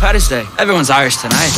Paddy's Day. Everyone's Irish tonight.